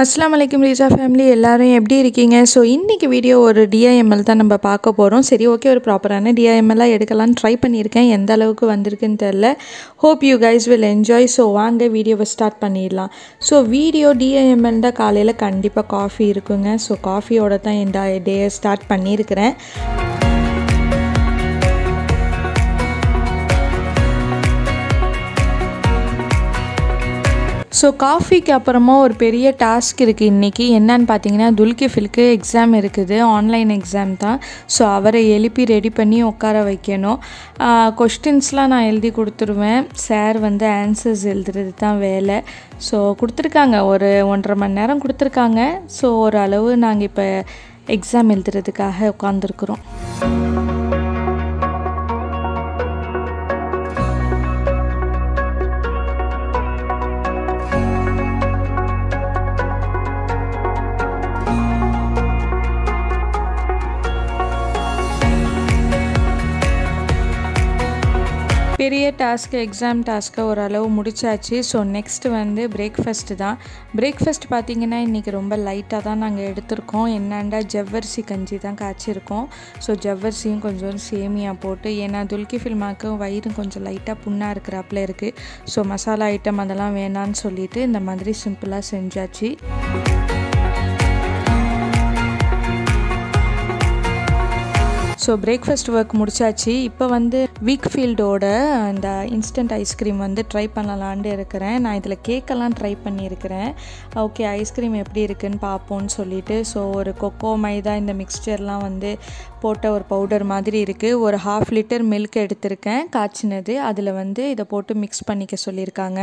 அஸ்லாம் வலைக்கம் ரீஜா ஃபேமிலி எல்லாரும் எப்படி இருக்கீங்க? ஸோ இன்றைக்கி வீடியோ ஒரு டிஐஎம்எல் தான் நம்ம பார்க்க போகிறோம் சரி ஓகே ஒரு ப்ராப்பரான டிஐஎம்எல்லாம் எடுக்கலாம்னு ட்ரை பண்ணியிருக்கேன். எந்த அளவுக்கு வந்திருக்குன்னு தெரில hope you guys will enjoy so வாங்க வீடியோவை ஸ்டார்ட் பண்ணிடலாம். ஸோ வீடியோ டிஐஎம்எல் தான் காலையில் கண்டிப்பாக காஃபி இருக்குங்க. ஸோ காஃபியோட தான் என் டேயை ஸ்டார்ட் பண்ணியிருக்கிறேன். ஸோ காஃபிக்கு அப்புறமா ஒரு பெரிய டாஸ்க் இருக்குது இன்றைக்கி என்னன்னு பார்த்தீங்கன்னா துல்கிஃபிலுக்கு எக்ஸாம் இருக்குது. ஆன்லைன் எக்ஸாம் தான். ஸோ அவரை எழுப்பி ரெடி பண்ணி உட்கார வைக்கணும். கொஸ்டின்ஸ்லாம் நான் எழுதி கொடுத்துருவேன். சார் வந்து ஆன்சர்ஸ் எழுதுறது தான் வேலை. ஸோ கொடுத்துருக்காங்க. ஒரு ஒன்றரை மணி நேரம் கொடுத்துருக்காங்க. ஸோ ஓரளவு நாங்கள் இப்போ எக்ஸாம் எழுதுறதுக்காக உட்காந்துருக்குறோம் பெரிய டாஸ்க்கு எக்ஸாம் டாஸ்க்கை ஓரளவு முடிச்சாச்சு. ஸோ நெக்ஸ்ட்டு வந்து பிரேக்ஃபாஸ்ட்டு தான். பிரேக்ஃபாஸ்ட் பார்த்திங்கன்னா இன்றைக்கி ரொம்ப லைட்டாக தான் நாங்கள் எடுத்திருக்கோம். என்னண்டா ஜவ்வரிசி கஞ்சி தான் காய்ச்சிருக்கோம். ஸோ ஜவ்வரிசியும் கொஞ்சம் சேமியா போட்டு ஏன்னா துல்கி ஃபில்மாக்கும் வயிறு கொஞ்சம் லைட்டாக புண்ணாக இருக்கிறாப்புல இருக்குது ஸோ மசாலா ஐட்டம் அதெல்லாம் வேணான்னு சொல்லிட்டு இந்த மாதிரி சிம்பிளாக செஞ்சாச்சு. ஸோ பிரேக்ஃபாஸ்ட் ஒர்க் முடிச்சாச்சு. இப்போ வந்து வீக் ஃபீல்டோட அந்த இன்ஸ்டன்ட் ஐஸ்கிரீம் வந்து ட்ரை பண்ணலான்ட்டு இருக்கிறேன். நான் இதில் கேக்கெல்லாம் ட்ரை பண்ணியிருக்கிறேன். ஓகே ஐஸ்கிரீம் எப்படி இருக்குன்னு பார்ப்போம்னு சொல்லிட்டு ஸோ ஒரு கொக்கோ மைதா இந்த மிக்ஸ்சர்லாம் வந்து போட்ட ஒரு பவுடர் மாதிரி இருக்குது ஒரு ஹாஃப் லிட்டர் மில்க் எடுத்திருக்கேன். காய்ச்சினது. அதில் வந்து இதை போட்டு மிக்ஸ் பண்ணிக்க சொல்லியிருக்காங்க.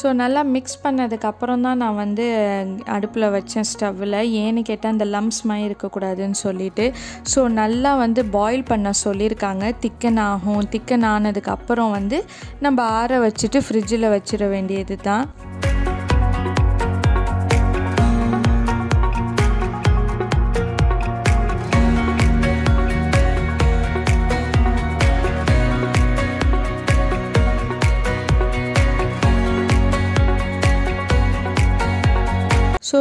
ஸோ நல்லா மிக்ஸ் பண்ணதுக்கப்புறம் தான் நான் வந்து அடுப்பில் வச்சேன் ஸ்டவ்வில் ஏன்னு கேட்டால் அந்த லம்ஸ் மாதிரி இருக்கக்கூடாதுன்னு சொல்லிட்டு ஸோ நல்லா வந்து பாயில் பண்ண சொல்லியிருக்காங்க. திக்கன் ஆகும். திக்கன் ஆனதுக்கப்புறம் வந்து நம்ம ஆற வச்சுட்டு ஃப்ரிட்ஜில் வச்சிட வேண்டியது தான்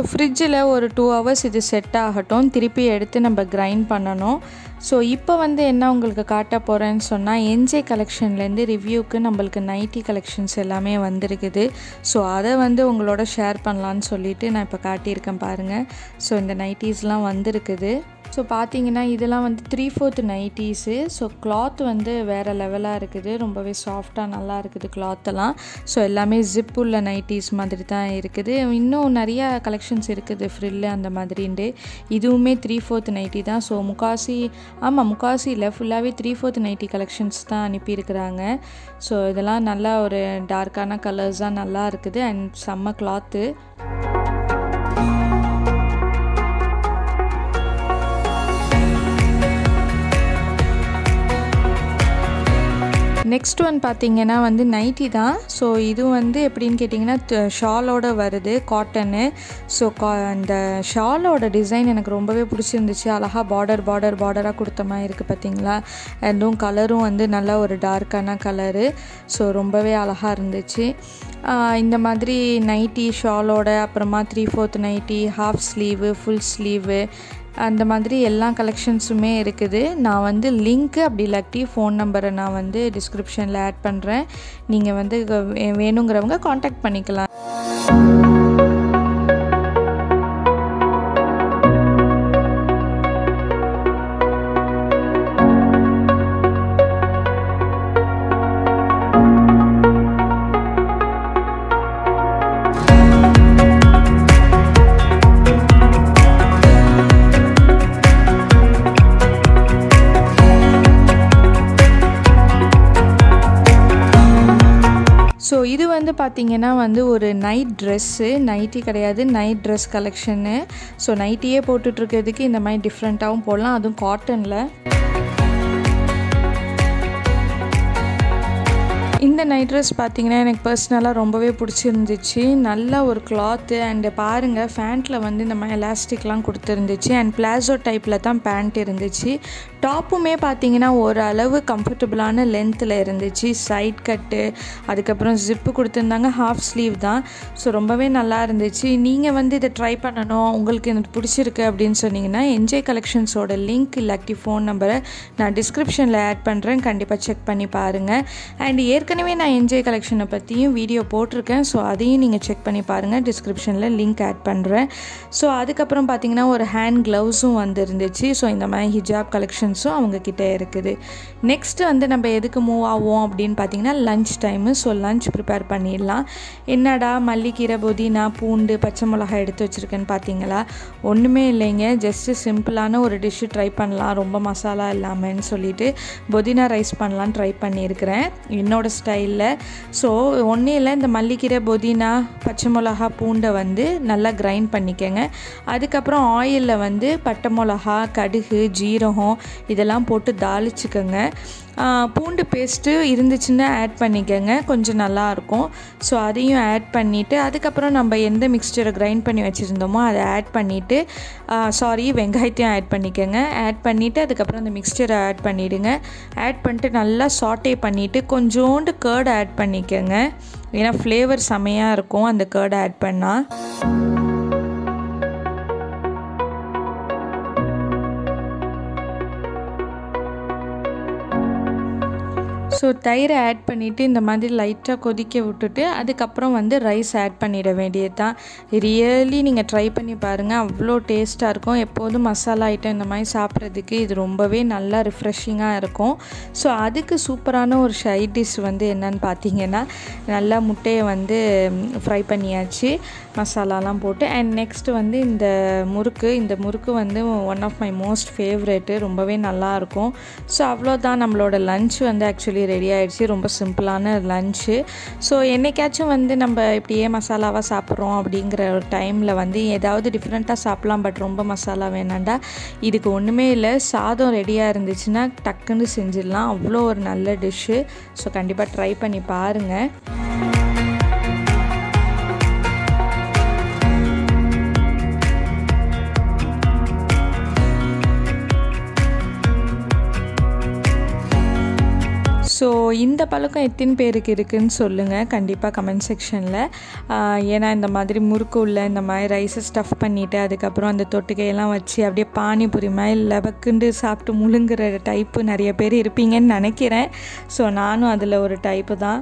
ஃப்ரிட்ஜில் ஒரு டூ ஹவர்ஸ் இது செட் ஆகட்டும். திருப்பி எடுத்து நம்ம கிரைண்ட் பண்ணணும். ஸோ இப்போ வந்து என்ன உங்களுக்கு காட்ட போகிறேன்னு சொன்னால் என்ஜே கலெக்ஷன்லேருந்து ரிவ்யூக்கு நம்மளுக்கு நைட்டி கலெக்ஷன்ஸ் எல்லாமே வந்திருக்குது. ஸோ அதை வந்து உங்களோட ஷேர் பண்ணலான்னு சொல்லிட்டு நான் இப்போ காட்டியிருக்கேன் பாருங்கள் ஸோ இந்த நைட்டிஸ்லாம் வந்திருக்குது. ஸோ பார்த்தீங்கன்னா இதெல்லாம் வந்து three fourth nighties so cloth வந்து வேறு லெவலாக இருக்குது. ரொம்பவே சாஃப்டாக நல்லா இருக்குது கிளாத்தெல்லாம் ஸோ எல்லாமே ஜிப் உள்ள நைட்டிஸ் மாதிரி தான் இருக்குது. இன்னும் நிறையா கலெக்ஷன்ஸ் இருக்குது. ஃப்ரில்லு அந்த மாதிரின்ட்டு இதுவுமே த்ரீ ஃபோர்த் நைட்டி தான். ஸோ முக்காசி ஆமாம் முக்காசியில் இல்லை ஃபுல்லாகவே த்ரீ ஃபோர்த் நைட்டி கலெக்ஷன்ஸ் தான் அனுப்பியிருக்கிறாங்க. ஸோ இதெல்லாம் நல்லா ஒரு டார்க்கான கலர்ஸாக நல்லா இருக்குது. அண்ட் செம்ம கிளாத்து நெக்ஸ்ட் ஒன் பார்த்தீங்கன்னா வந்து நைட்டி தான். ஸோ இது வந்து எப்படின்னு கேட்டிங்கன்னா ஷாலோட வருது காட்டனு ஸோ கா அந்த ஷாலோட டிசைன் எனக்கு ரொம்பவே பிடிச்சிருந்துச்சு. அழகாக பார்டர் பார்டர் பார்டராக கொடுத்த மாதிரி இருக்குது பார்த்தீங்களா? அதுவும் கலரும் வந்து நல்ல ஒரு டார்க்கான கலரு ஸோ ரொம்பவே அழகாக இருந்துச்சு. இந்த மாதிரி நைட்டி ஷாலோட அப்புறமா three fourth nighty half sleeve full sleeve அந்த மாதிரி எல்லா கலெக்ஷன்ஸுமே இருக்குது. நான் வந்து லிங்க்கு அப்படி இல்லாட்டி ஃபோன் நம்பரை நான் வந்து டிஸ்கிரிப்ஷனில் ஆட் பண்ணுறேன் நீங்கள் வந்து வேணுங்கிறவங்க காண்டாக்ட் பண்ணிக்கலாம். ஸோ இது வந்து பார்த்திங்கன்னா வந்து ஒரு நைட் ட்ரெஸ்ஸு நைட்டி கிடையாது நைட் ட்ரெஸ் கலெக்ஷனு ஸோ நைட்டியே போட்டுட்ருக்கிறதுக்கு இந்த மாதிரி டிஃப்ரெண்ட்டாகவும் போடலாம். அதுவும் காட்டனில் இந்த நைட் ட்ரெஸ் பார்த்தீங்கன்னா எனக்கு பர்சனலாக ரொம்பவே பிடிச்சிருந்துச்சு. நல்ல ஒரு கிளாத்து அண்டு பாருங்கள் ஃபேண்ட்டில் வந்து இந்த மாதிரி எலாஸ்டிக்லாம் கொடுத்துருந்துச்சு. அண்ட் பிளாசோ டைப்பில் தான் பேண்ட் இருந்துச்சு. டாப்புமே பார்த்தீங்கன்னா ஓரளவு கம்ஃபர்டபுளான லென்த்தில் இருந்துச்சு. சைட் கட்டு அதுக்கப்புறம் ஜிப்பு கொடுத்துருந்தாங்க ஹாஃப் ஸ்லீவ் தான். ஸோ ரொம்பவே நல்லா இருந்துச்சு. நீங்கள் வந்து இதை ட்ரை பண்ணணும். உங்களுக்கு எனக்கு பிடிச்சிருக்கு அப்படின்னு சொன்னீங்கன்னா என்ஜே கலெக்ஷன்ஸோட லிங்க் இல்லாட்டி ஃபோன் நம்பரை நான் டிஸ்கிரிப்ஷனில் ஆட் பண்ணுறேன் கண்டிப்பாக செக் பண்ணி பாருங்கள் அண்ட் ஏற்கனவே நான் என்ஜாய் கலெக்ஷனை பற்றியும் வீடியோ போட்டிருக்கேன். ஸோ அதையும் நீங்கள் செக் பண்ணி பாருங்கள் டிஸ்கிரிப்ஷனில் லிங்க் ஆட் பண்ணுறேன் ஸோ அதுக்கப்புறம் பார்த்தீங்கன்னா ஒரு ஹேண்ட் க்ளவுஸும் வந்துருந்துச்சு. ஸோ இந்த மாதிரி ஹிஜாப் கலெக்ஷன்ஸும் அவங்கக்கிட்ட இருக்குது. நெக்ஸ்ட்டு வந்து நம்ம எதுக்கு மூவ் ஆவோம் அப்படின்னு பார்த்தீங்கன்னா lunch time so lunch prepare பண்ணிடலாம். என்னடா மல்லிக்கீரை புதினா பூண்டு பச்சை மிளகாய் எடுத்து வச்சுருக்கேன்னு பார்த்தீங்களா ஒன்றுமே இல்லைங்க. ஜஸ்ட்டு சிம்பிளான ஒரு டிஷ்ஷு ட்ரை பண்ணலாம். ரொம்ப மசாலா இல்லாமல்னு சொல்லிட்டு புதினா ரைஸ் பண்ணலான்னு ட்ரை பண்ணியிருக்கிறேன். என்னோடய ஸ்டைலில் ஸோ ஒன்றும் இல்லை இந்த மல்லிக்கீரை புதினா பச்சை மிளகா பூண்டை வந்து நல்லா கிரைண்ட் பண்ணிக்கோங்க. அதுக்கப்புறம் ஆயிலில் வந்து பட்டை மிளகா கடுகு ஜீரகம் இதெல்லாம் போட்டு தாளிச்சுக்கோங்க. பூண்டு பேஸ்ட்டு இருந்துச்சுன்னா ஆட் பண்ணிக்கோங்க. கொஞ்சம் நல்லாயிருக்கும். ஸோ அதையும் ஆட் பண்ணிவிட்டு அதுக்கப்புறம் நம்ம எந்த மிக்ஸ்சரை கிரைண்ட் பண்ணி வச்சுருந்தோமோ அதை ஆட் பண்ணிவிட்டு சாரி வெங்காயத்தையும் ஆட் பண்ணிக்கோங்க. ஆட் பண்ணிவிட்டு அதுக்கப்புறம் அந்த மிக்ஸ்சரை ஆட் பண்ணிவிடுங்க ஆட் பண்ணிட்டு நல்லா சாட்டே பண்ணிவிட்டு கொஞ்சோண்டு கேர்டு ஆட் பண்ணிக்கோங்க. ஏன்னா ஃப்ளேவர் செமையாக இருக்கும் அந்த கேர்டை ஆட் பண்ணால் ஸோ தயிரை ஆட் பண்ணிவிட்டு இந்த மாதிரி லைட்டாக கொதிக்க விட்டுட்டு அதுக்கப்புறம் வந்து ரைஸ் ஆட் பண்ணிட வேண்டியது தான் ரியலி நீங்கள் ட்ரை பண்ணி பாருங்கள் அவ்வளோ டேஸ்ட்டாக இருக்கும். எப்போதும் மசாலா ஐட்டம் இந்த மாதிரி சாப்பிட்றதுக்கு இது ரொம்பவே நல்லா ரிஃப்ரெஷிங்காக இருக்கும். ஸோ அதுக்கு சூப்பரான ஒரு சைட் டிஷ் வந்து என்னன்னு பார்த்தீங்கன்னா நல்லா முட்டையை வந்து ஃப்ரை பண்ணியாச்சு. மசாலாலாம் போட்டு. அண்ட் நெக்ஸ்ட்டு வந்து இந்த முறுக்கு. இந்த முறுக்கு வந்து one of my most favourite ரொம்பவே நல்லாயிருக்கும் ஸோ அவ்வளோதான் நம்மளோட லன்ச் வந்து ஆக்சுவலி ரெடி ஆகிடுச்சு ரொம்ப சிம்பிளான லன்ச்சு ஸோ என்றைக்காச்சும் வந்து நம்ம இப்படியே மசாலாவாக சாப்பிட்றோம் அப்படிங்கிற ஒரு டைமில் வந்து ஏதாவது டிஃப்ரெண்ட்டாக சாப்பிட்லாம். பட் ரொம்ப மசாலா வேணாண்டா. இதுக்கு ஒன்றுமே இல்லை. சாதம் ரெடியாக இருந்துச்சுன்னா டக்குன்னு செஞ்சிடலாம். அவ்வளோ ஒரு நல்ல டிஷ்ஷு ஸோ கண்டிப்பாக ட்ரை பண்ணி பாருங்கள் இந்த பழக்கம் எத்தனை பேருக்கு இருக்குதுன்னு சொல்லுங்கள் கண்டிப்பாக கமெண்ட் செக்ஷனில் ஏன்னா இந்த மாதிரி முறுக்கு உள்ள இந்த மாதிரி ரைஸை ஸ்டஃப் பண்ணிவிட்டு அதுக்கப்புறம் அந்த தொட்டுக்கையெல்லாம் வச்சு அப்படியே பானிபுரி மாதிரி லபக்குண்டு சாப்பிட்டு முழுங்குற டைப்பு நிறைய பேர் இருப்பீங்கன்னு நினைக்கிறேன். ஸோ நானும் அதில் ஒரு டைப்பு தான்.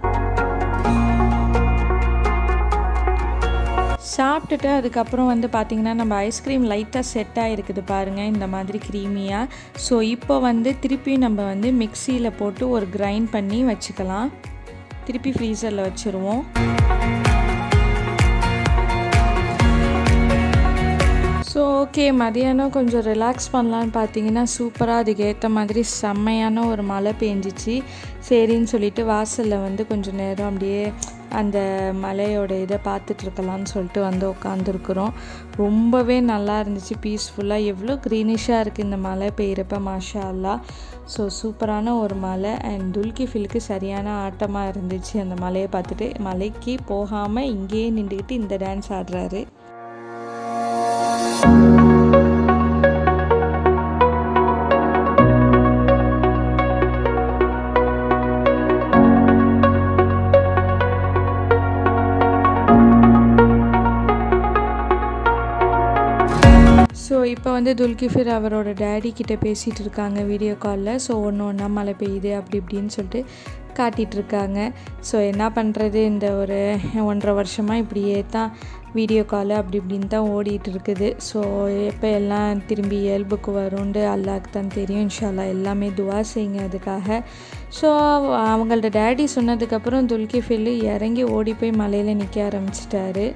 சாப்பிட்டுட்டு அதுக்கப்புறம் வந்து பார்த்திங்கன்னா நம்ம ஐஸ்கிரீம் லைட்டாக செட் ஆகிருக்குது பாருங்கள் இந்த மாதிரி க்ரீமியாக ஸோ இப்போ வந்து திருப்பி நம்ம வந்து மிக்சியில் போட்டு ஒரு கிரைண்ட் பண்ணி வச்சுக்கலாம். திருப்பி ஃப்ரீசரில் வச்சுருவோம். ஸோ ஓகே மதியானம் கொஞ்சம் ரிலாக்ஸ் பண்ணலான்னு பார்த்தீங்கன்னா சூப்பராக அதுக்கு ஏற்ற மாதிரி செம்மையான ஒரு மழை பெஞ்சிச்சு. சரின்னு சொல்லிட்டு வாசலில் வந்து கொஞ்சம் நேரம் அப்படியே அந்த மலையோட இதை பார்த்துட்ருக்கலான்னு சொல்லிட்டு வந்து உட்காந்துருக்குறோம் ரொம்பவே நல்லா இருந்துச்சு பீஸ்ஃபுல்லாக எவ்வளோ க்ரீனிஷாக இருக்குது இந்த மழை பெய்கிறப்ப மாஷா அல்லா ஸோ சூப்பரான ஒரு மலை. அண்ட் துல்கி ஃபிலுக்கு சரியான ஆட்டமாக இருந்துச்சு அந்த மலையை பார்த்துட்டு. மலைக்கு போகாமல் இங்கேயே நின்றுக்கிட்டு இந்த டான்ஸ் ஆடுறாரு. இப்போ வந்து துல்கிஃபிர் அவரோட டேடி கிட்டே பேசிகிட்டு இருக்காங்க வீடியோ காலில் ஸோ ஒன்று ஒன்றா மழை பெய்யுது அப்படி இப்படின்னு சொல்லிட்டு காட்டிகிட்ருக்காங்க ஸோ என்ன பண்ணுறது இந்த ஒரு ஒன்றரை வருஷமாக இப்படியே தான் வீடியோ கால் அப்படி இப்படின்னு தான் ஓடிட்டு இருக்குது. ஸோ எப்போ எல்லாம் திரும்பி இயல்புக்கு வரும்ண்டு அல்லாக்கு தான் தெரியும். இன்ஷால்லா எல்லாமே துவா செய்யுங்க அதுக்காக. ஸோ அவங்களோட டேடி சொன்னதுக்கப்புறம் துல்கிஃபில் இறங்கி ஓடி போய் மலையில் நிற்க ஆரம்பிச்சிட்டாரு.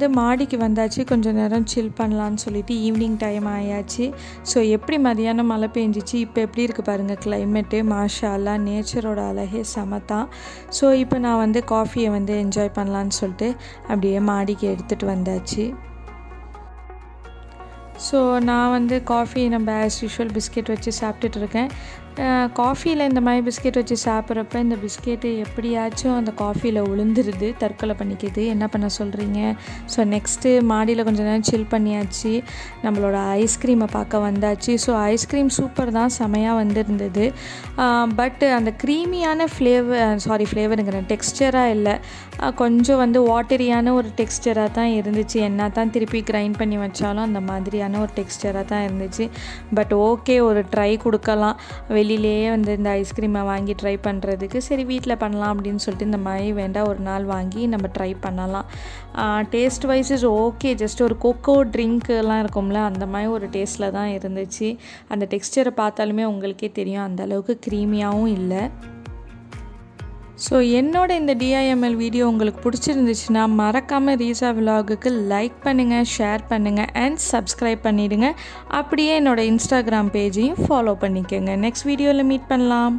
வந்து மாடிக்கு வந்தாச்சு. கொஞ்சம் நேரம் சில் பண்ணலான்னு சொல்லிட்டு ஈவினிங் டைம் ஆயாச்சு. ஸோ எப்படி மதியானம் மழை பெஞ்சிச்சு? இப்போ எப்படி இருக்குது பாருங்கள் கிளைமேட்டு மாஷாலா நேச்சரோட அழகே சமத்தான் ஸோ இப்போ நான் வந்து காஃபியை வந்து என்ஜாய் பண்ணலான்னு சொல்லிட்டு அப்படியே மாடிக்கு எடுத்துகிட்டு வந்தாச்சு. ஸோ நான் வந்து காஃபி நம்ம ஆஸ் யூஷுவல் பிஸ்கெட் வச்சு சாப்பிட்டுட்டு இருக்கேன். காஃபியில் இந்த மாதிரி பிஸ்கெட் வச்சு சாப்பிட்றப்ப இந்த பிஸ்கெட்டு எப்படியாச்சும் அந்த காஃபியில் உளுந்துருது தற்கொலை பண்ணிக்கிது. என்ன பண்ண சொல்கிறீங்க ஸோ நெக்ஸ்ட்டு மாடியில் கொஞ்சம் நேரம் சில் பண்ணியாச்சு. நம்மளோட ஐஸ்கிரீமை பார்க்க வந்தாச்சு. ஸோ ஐஸ்கிரீம் சூப்பர் தான் செமையாக வந்திருந்தது. பட் அந்த க்ரீமியான ஃப்ளேவர் சாரி ஃப்ளேவருங்கிற டெக்ஸ்டராக இல்லை. கொஞ்சம் வந்து வாட்டரியான ஒரு டெக்ஸ்டராக தான் இருந்துச்சு. என்ன தான் திருப்பி கிரைண்ட் பண்ணி வச்சாலும் அந்த மாதிரியான ஒரு டெக்ஸ்டராக தான் இருந்துச்சு. பட் ஓகே ஒரு ட்ரை கொடுக்கலாம். வெளியே வெளியிலேயே வந்து இந்த ஐஸ்கிரீமை வாங்கி ட்ரை பண்ணுறதுக்கு சரி வீட்டில் பண்ணலாம் அப்படின்னு சொல்லிட்டு இந்த மாதிரி வேண்டாம் ஒரு நாள் வாங்கி நம்ம ட்ரை பண்ணலாம். Taste wise is okay just ஒரு கொக்கோ ட்ரிங்க்லாம் இருக்கும்ல அந்த மாதிரி ஒரு டேஸ்ட்டில் தான் இருந்துச்சு. அந்த டெக்ஸ்டரை பார்த்தாலுமே உங்களுக்கே தெரியும் அந்த அளவுக்கு க்ரீமியாகவும் இல்லை. ஸோ என்னோட இந்த டிஐஎம்எல் வீடியோ உங்களுக்கு பிடிச்சிருந்துச்சுன்னா மறக்காமல் ரீசா விலாகுக்கு லைக் பண்ணுங்கள் ஷேர் பண்ணுங்கள் அண்ட் சப்ஸ்கிரைப் பண்ணிவிடுங்க அப்படியே என்னோட இன்ஸ்டாகிராம் பேஜையும் ஃபாலோ பண்ணிக்கோங்க. நெக்ஸ்ட் வீடியோவில் மீட் பண்ணலாம்.